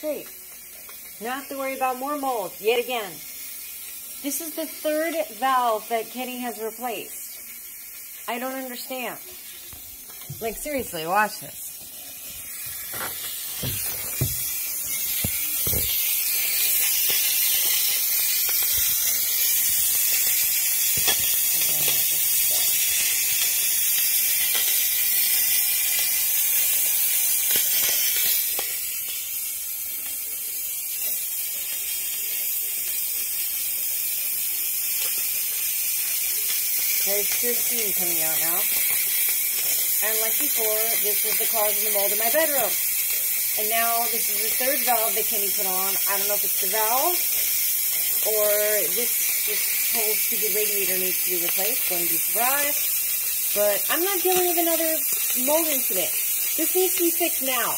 Great. Not have to worry about more mold yet again. This is the third valve that Kenny has replaced. I don't understand. Like, seriously, watch this. There's pure steam coming out now. And like before, this was the cause of the mold in my bedroom. And now this is the third valve that Kenny put on. I don't know if it's the valve or this this whole stupid radiator needs to be replaced. Wouldn't be surprised. But I'm not dealing with another mold incident. This needs to be fixed now.